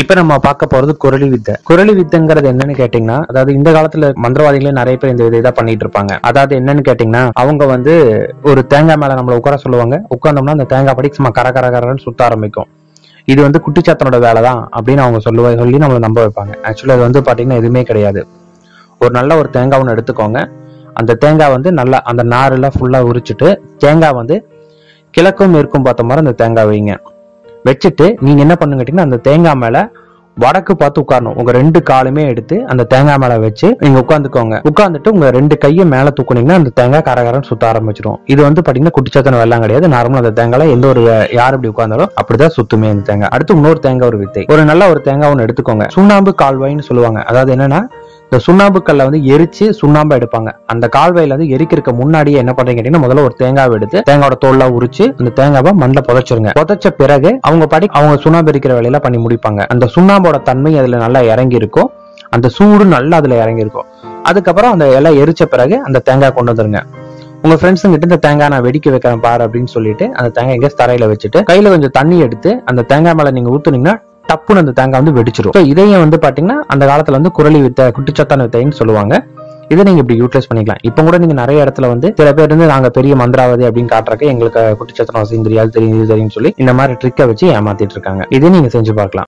இப்ப நம்ம பார்க்க போறது குரலி வித்தை. குரலி வித்தைங்கிறது என்னன்னு கேட்டீங்கன்னா அதாவது இந்த காலத்துல மந்திரவாதிகளே நிறைய பேர் இந்த இதை பண்ணிட்டு இருப்பாங்க. அதாவது என்னன்னு கேட்டீங்கன்னா அவங்க வந்து ஒரு தேங்காய் மேல நம்மள உட்கார சொல்லுவாங்க. உட்கார்ந்தோம்னா அந்த தேங்காய் படி சும்மா கர கர கரன்னு சுத்த ஆரம்பிக்கும். இது வந்து குட்டிச்சாத்தனோட வேலை தான் அப்படின்னு அவங்க சொல்லுவ சொல்லி நம்மளை நம்ப வைப்பாங்க. ஆக்சுவலி அது வந்து பாத்தீங்கன்னா எதுவுமே கிடையாது. ஒரு நல்ல ஒரு தேங்காய் ஒன்று எடுத்துக்கோங்க. அந்த தேங்காய் வந்து நல்லா அந்த நாரெல்லாம் ஃபுல்லா உரிச்சிட்டு தேங்காய் வந்து கிழக்கும் மேற்கும் பார்த்த மாதிரி அந்த தேங்காய் வைங்க. வச்சுட்டு நீங்க என்ன பண்ணுங்க கேட்டீங்கன்னா அந்த தேங்காய் மேல வடக்கு பார்த்து உட்காரணும். உங்க ரெண்டு காலுமே எடுத்து அந்த தேங்காய் மேல வச்சு நீங்க உட்காந்துக்கோங்க உட்காந்துட்டு உங்க ரெண்டு கையை மேல தூக்குனீங்கன்னா அந்த தேங்காய் கரகரன்னு சுத்த ஆரம்பிச்சிடும் இது வந்து பாத்தீங்கன்னா குட்டிச்சாத்தன வெள்ளம் கிடையாது. நார்மலா அந்த தேங்காய் எந்த ஒரு யார் இப்படி உட்கார்ந்தாலும் அப்படிதான் சுத்துமே அந்த தேங்காய். அடுத்து இன்னொரு தேங்காய் ஒரு வித்தை. ஒரு நல்ல ஒரு தேங்காய் ஒன்று எடுத்துக்கோங்க. சுண்ணாம்பு கால்வாய்ன்னு சொல்லுவாங்க. அதாவது என்னன்னா இந்த சுண்ணாம்பு கல்லை வந்து எரிச்சு சுண்ணாம்பு எடுப்பாங்க. அந்த கால்வாயில வந்து எரிக்கிறதுக்கு முன்னாடியே என்ன பண்றீங்க கேட்டீங்கன்னா முதல்ல ஒரு தேங்காவை எடுத்து தேங்காயோட தோல்லாம் உரிச்சு அந்த தேங்காவை மண்ணில் புதைச்சிருங்க. புதைச்ச பிறகு அவங்க படி அவங்க சுண்ணாம்பு எரிக்கிற வேலையில பண்ணி முடிப்பாங்க. அந்த சுண்ணாம்போட தன்மை அதுல நல்லா இறங்கி இருக்கும் அந்த சூடு நல்லா அதுல இறங்கி இருக்கும் அதுக்கப்புறம் அந்த இலை எரிச்ச பிறகு அந்த தேங்காய் கொண்டு வந்துருங்க. உங்க ஃப்ரெண்ட்ஸுங்க கிட்ட இந்த தேங்காய் நான் வெடிக்க வைக்கிறேன் பாரு அப்படின்னு சொல்லிட்டு அந்த தேங்காய் எங்கேயாவது தரையில வச்சுட்டு கையில கொஞ்சம் தண்ணி எடுத்து அந்த தேங்காய் மேல நீங்க ஊத்துனீங்கன்னா டப்புன்னு அந்த தேங்காய் வந்து வெடிச்சிடும் ஸோ இதையும் வந்து பாத்தீங்கன்னா அந்த காலத்துல வந்து குரலி வித்தை குட்டிச்சத்தான வித்தைன்னு சொல்லுவாங்க. இதை நீங்க இப்படி யூட்டிலைஸ் பண்ணிக்கலாம். இப்போ கூட நீங்க நிறைய இடத்துல வந்து சில பேர் வந்து நாங்க பெரிய மந்திராவதி அப்படின்னு காட்டுறக்க எங்களுக்கு குட்டிச்சத்தனம் வசதி தெரியாது தெரியும் தெரியும் சொல்லி இந்த மாதிரி ட்ரிக்கை வச்சு ஏமாத்திட்டு இருக்காங்க. இதை நீங்க செஞ்சு பார்க்கலாம்.